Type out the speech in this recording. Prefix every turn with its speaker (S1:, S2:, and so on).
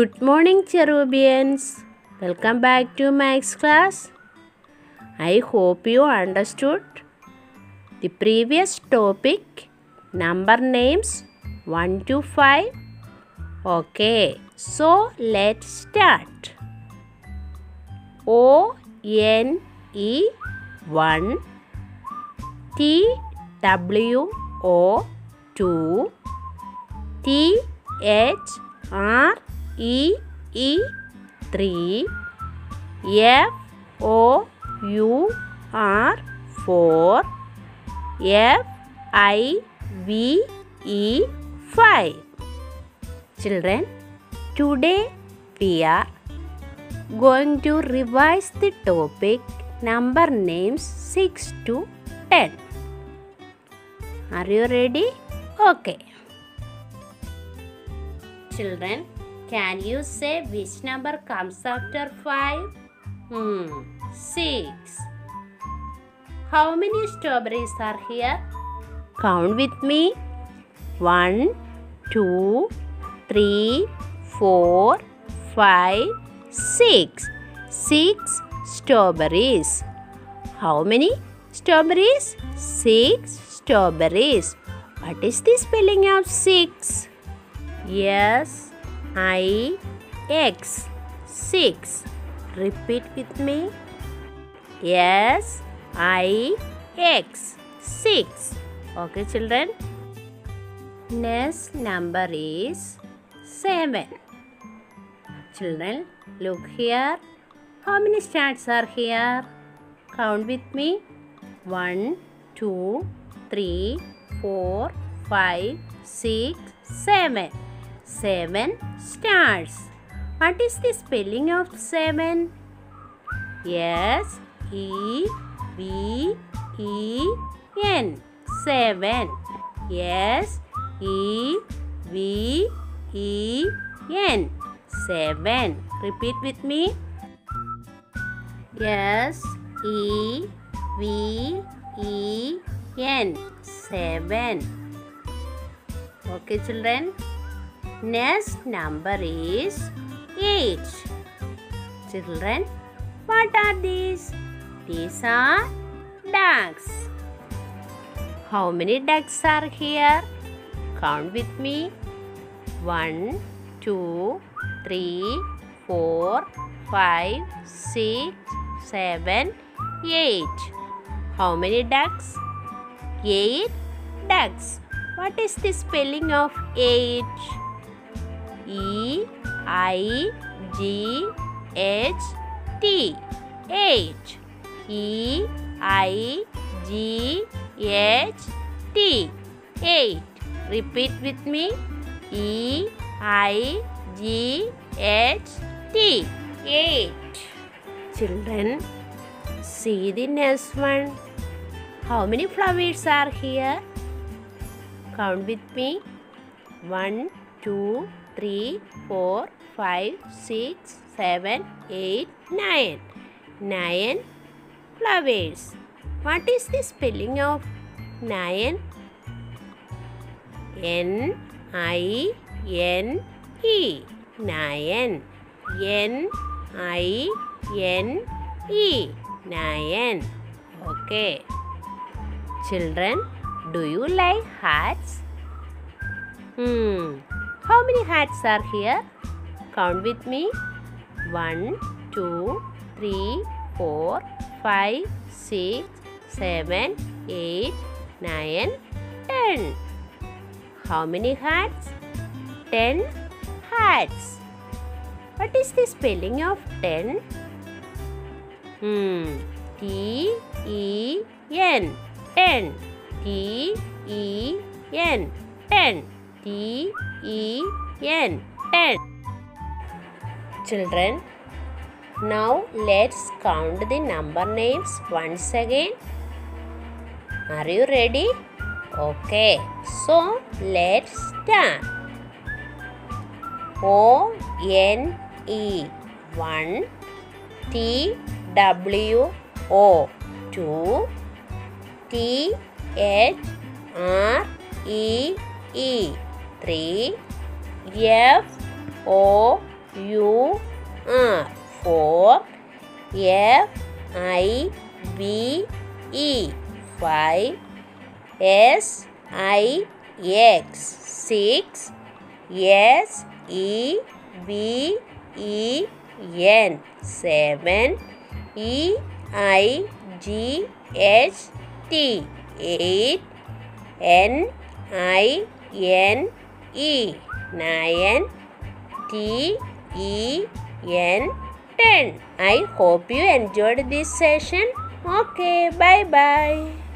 S1: Good morning, Cherubians. Welcome back to Max class. I hope you understood the previous topic, number names 1 to 5. Okay, so let's start. O N E 1 T W O 2 T H R E E 3 F O U R 4 F I V E 5 Children, today we are going to revise the topic number names 6 to 10. Are you ready? Okay. Children, can you say which number comes after 5? Hmm, 6. How many strawberries are here? Count with me. 1, 2, 3, 4, 5, 6. 6 strawberries. How many strawberries? 6 strawberries. What is the spelling of 6? S I X 6 Repeat with me. Yes, I X 6 Okay children. Next number is 7 Children look here. How many stars are here? Count with me. 1 2 3 4 5 6 7 seven stars. What is the spelling of seven? Yes, E V E N. seven. Yes, E V E N. seven. Repeat with me. Yes, E V E N. seven. Okay, children. Next number is 8. Children, what are these? These are ducks. How many ducks are here? Count with me. 1, 2, 3, 4, 5, 6, 7, 8. How many ducks? 8 ducks. What is the spelling of 8? E I G H T H E I G H T eight. Repeat with me. E I G H T eight. Children, see the next one. How many flowers are here? Count with me. One, two, 3, 4, 5, 6, 7, 8, 9. 9 flowers. What is the spelling of 9? N I N E. Nine. N I N E. Nine. Okay. Children, do you like hats? Hmm. How many hats are here? Count with me. 1, 2, 3, 4, 5, 6, 7, 8, 9, 10. How many hats? 10 hats. What is the spelling of 10? Hmm. T E N. 10. T E N. 10. T E N 10 Children, now let's count the number names once again. Are you ready? Okay, so let's start. O N E 1 T W O 2 T H R E E 3 F O U R four F I V E five S I X six S E V E N seven E I G H T eight N I N E nine T E N ten I hope you enjoyed this session. Okay, bye bye.